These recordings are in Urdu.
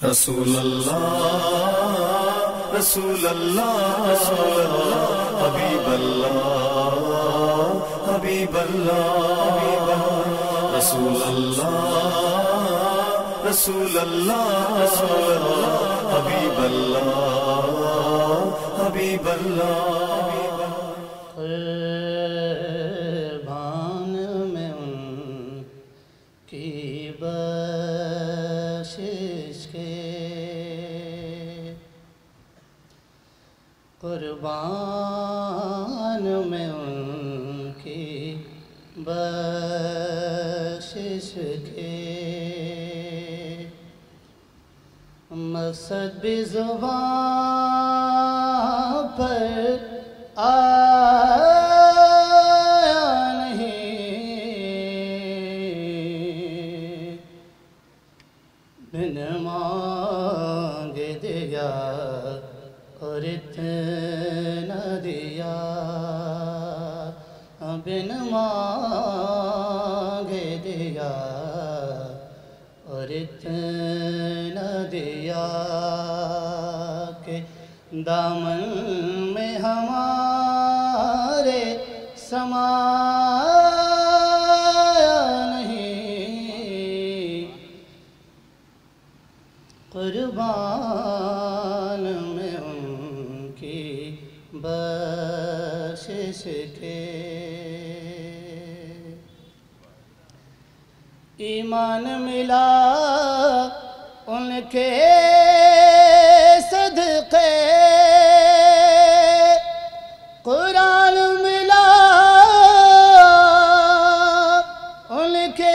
رسول اللہ رسول اللہ رسول اللہ حبیب اللہ حبیب اللہ رسول اللہ رسول اللہ رسول اللہ حبیب اللہ حبیب اللہ قربان میں ان کی بخشش کے مقصد بھی زبان پر آیا نہیں۔ بن مانگ دیا اور دیا۔ بن مانگ دیا اور اتنا دیا کہ دامن میں ہمارے سمایا نہیں۔ قربان بخشش کے ایمان ملا ان کے صدقے قرآن ملا ان کے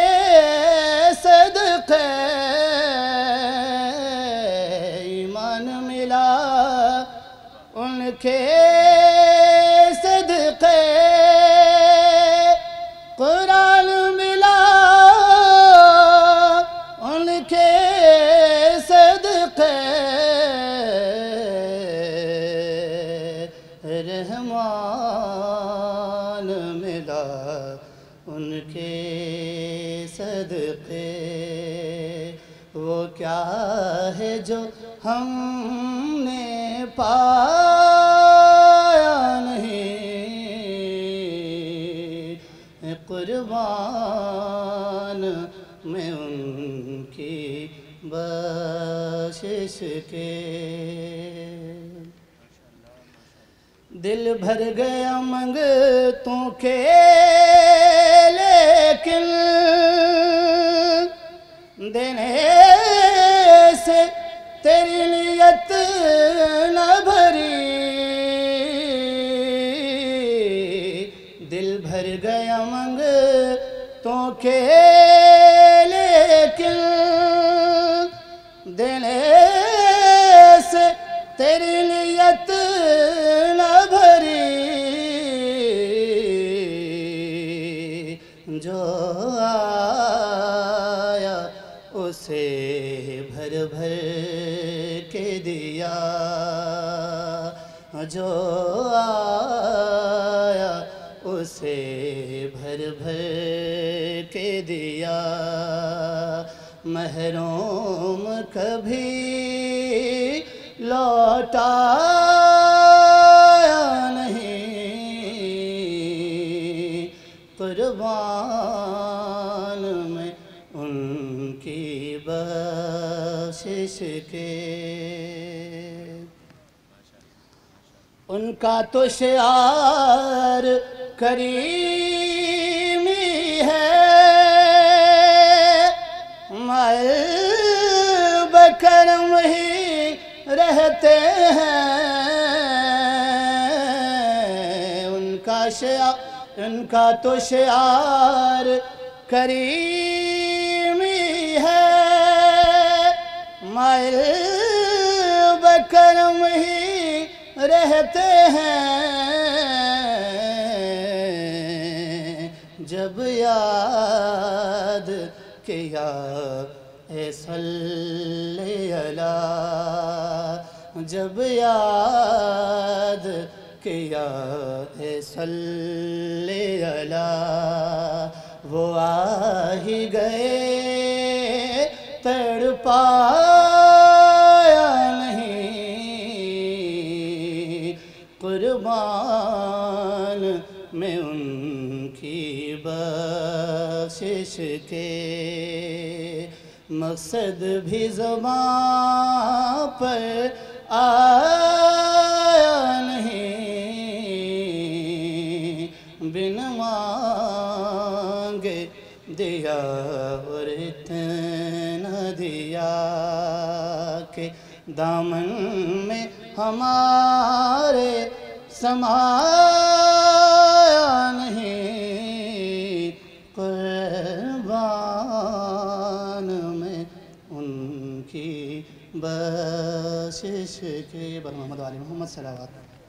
صدقے ایمان ملا ان کے ملا ان کے صدقے۔ وہ کیا ہے جو ہم نے پایا نہیں؟ قربان میں ان کی بخشش کے۔ دل بھر گیا منگتوں کے لیکن دینے سے تیری نیت نہ بھری۔ دل بھر گیا منگتوں کے لیکن دینے سے تیری اسے بھر بھر کے دیا۔ جو آیا اسے بھر بھر کے دیا۔ محروم کبھی لوٹایا نہیں۔ قربان ان کا تو شعار کریمی ہے۔ مل بکرم ہی رہتے ہیں۔ ان کا شعار، ان کا تو شعار کریمی ہے۔ مائل بکرم ہی رہتے ہیں۔ جب یاد کیا، اے صلی اللہ جب یاد کیا، اے صلی اللہ وہ آ ہی گئے۔ میں ان کی بخشش کے مقصد بھی زمان پر آیا نہیں۔ بن مانگ دیا اور اتنا دیا کہ دامن میں ہمارے سما حدیث بخشش کے بر محمد علی محمد صلی اللہ علیہ وسلم